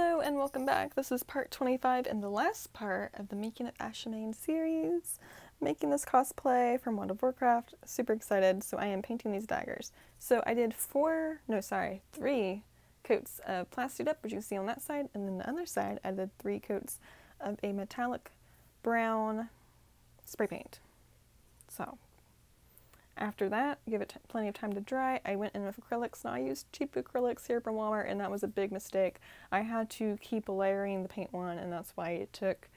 Hello and welcome back. This is part 25 and the last part of the Making It Ashamane series. Making this cosplay from World of Warcraft. Super excited. So I am painting these daggers. So I did four, no sorry, three coats of Plastidip, which you see on that side, and then the other side I did three coats of a metallic brown spray paint. So after that, give it plenty of time to dry. I went in with acrylics. Now I used cheap acrylics here from Walmart, and that was a big mistake. I had to keep layering the paint one, and that's why it took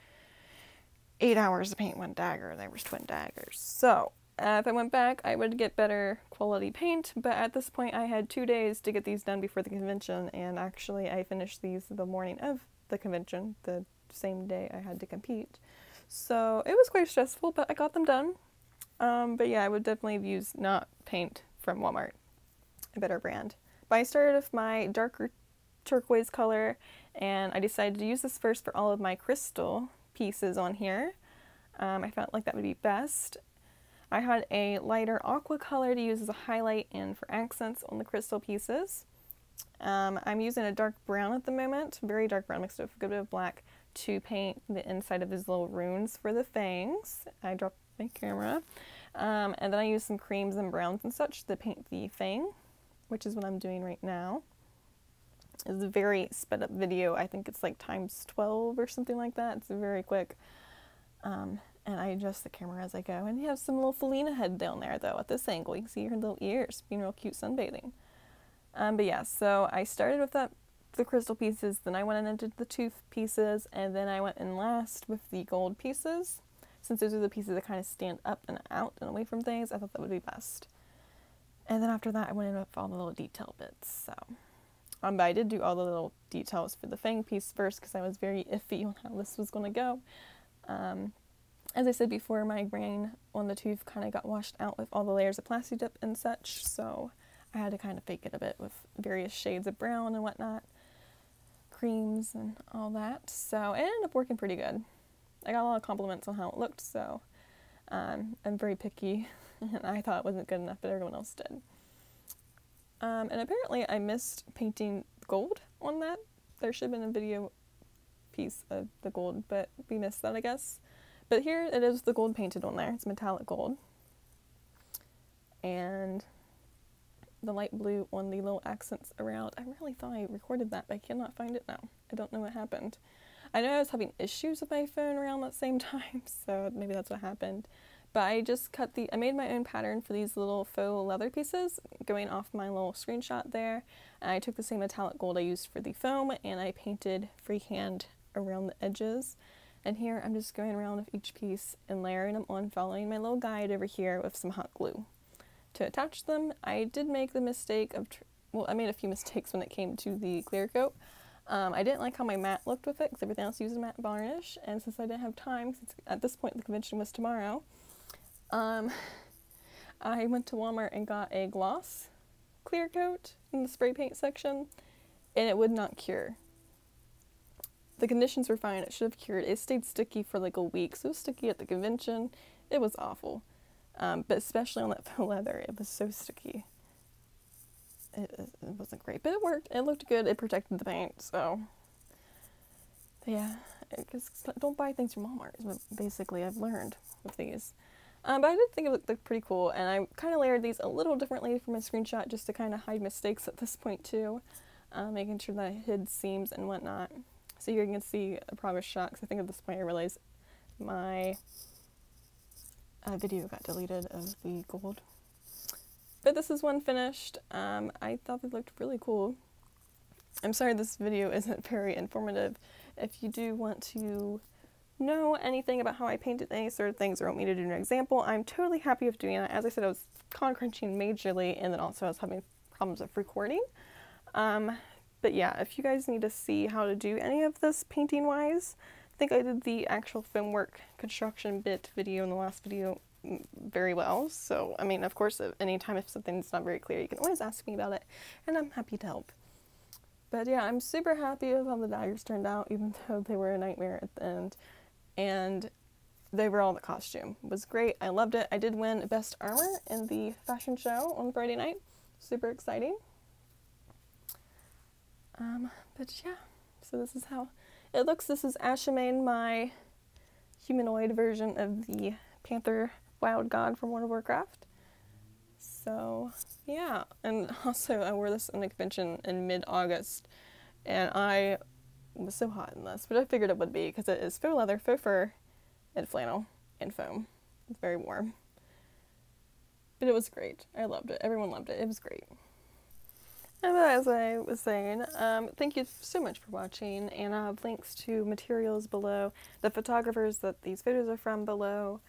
eight hours to paint one dagger. They were twin daggers. So uh, if I went back, I would get better quality paint, but at this point I had two days to get these done before the convention, and actually I finished these the morning of the convention, the same day I had to compete. So it was quite stressful, but I got them done. Um, but yeah, I would definitely use not paint from Walmart, a better brand. But I started with my darker turquoise color and I decided to use this first for all of my crystal pieces on here. Um, I felt like that would be best. I had a lighter aqua color to use as a highlight and for accents on the crystal pieces. Um, I'm using a dark brown at the moment, very dark brown mixed with a good bit of black to paint the inside of his little runes for the fangs. I dropped my camera. Um, and then I use some creams and browns and such to paint the fang, which is what I'm doing right now. It's a very sped up video. I think it's like times 12 or something like that. It's very quick. Um, and I adjust the camera as I go. And you have some little Felina head down there though at this angle. You can see her little ears being real cute sunbathing. Um, but yeah, so I started with that the crystal pieces, then I went into the tooth pieces, and then I went in last with the gold pieces since those are the pieces that kind of stand up and out and away from things, I thought that would be best. And then after that, I went in with all the little detail bits. So, um, but I did do all the little details for the fang piece first because I was very iffy on how this was going to go. Um, as I said before, my grain on the tooth kind of got washed out with all the layers of Plastidip and such, so I had to kind of fake it a bit with various shades of brown and whatnot, creams and all that. So it ended up working pretty good. I got a lot of compliments on how it looked, so um, I'm very picky, and I thought it wasn't good enough, but everyone else did. Um, and apparently, I missed painting gold on that. There should have been a video piece of the gold, but we missed that, I guess. But here it is the gold painted on there. It's metallic gold. And the light blue on the little accents around. I really thought I recorded that, but I cannot find it now. I don't know what happened. I know I was having issues with my phone around that same time, so maybe that's what happened. But I just cut the, I made my own pattern for these little faux leather pieces going off my little screenshot there. And I took the same metallic gold I used for the foam and I painted freehand around the edges. And here I'm just going around with each piece and layering them on, following my little guide over here with some hot glue. To attach them, I did make the mistake of, well, I made a few mistakes when it came to the clear coat. Um, I didn't like how my mat looked with it because everything else uses matte varnish, and since I didn't have time, since at this point the convention was tomorrow, um, I went to Walmart and got a gloss clear coat in the spray paint section, and it would not cure. The conditions were fine, it should have cured. It stayed sticky for like a week, so it was sticky at the convention. It was awful. Um, but especially on that faux leather, it was so sticky it, it wasn't great, but it worked. It looked good. It protected the paint. So, yeah, just don't buy things from Walmart. Is what basically I've learned with these. Um, but I did think it looked, looked pretty cool, and I kind of layered these a little differently from my screenshot just to kind of hide mistakes at this point too, uh, making sure that I hid seams and whatnot. So here you can see a progress shot, because I think at this point I realized my uh, video got deleted of the gold but this is one finished. Um, I thought they looked really cool. I'm sorry this video isn't very informative. If you do want to know anything about how I painted any sort of things or want me to do an example, I'm totally happy with doing that. As I said, I was con crunching majorly and then also I was having problems with recording. Um, but yeah, if you guys need to see how to do any of this painting wise, I think I did the actual film work construction bit video in the last video very well. So, I mean, of course, anytime if something's not very clear, you can always ask me about it, and I'm happy to help. But yeah, I'm super happy with how the daggers turned out, even though they were a nightmare at the end. And they were all the costume. It was great. I loved it. I did win Best Armor in the fashion show on Friday night. Super exciting. Um, but yeah, So this is how it looks. This is Ashamane, my humanoid version of the Panther Wild God from World of Warcraft. So yeah, and also I wore this in a convention in mid-August, and I was so hot in this, but I figured it would be because it is faux leather, faux fur, and flannel and foam. It's very warm. But it was great. I loved it. Everyone loved it. It was great. And as I was saying, um, thank you so much for watching, and I have links to materials below, the photographers that these photos are from below,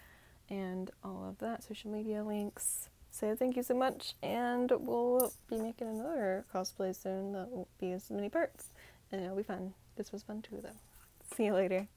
and all of that, social media links. So thank you so much, and we'll be making another cosplay soon that will be as many parts, and it'll be fun. This was fun too, though. See you later.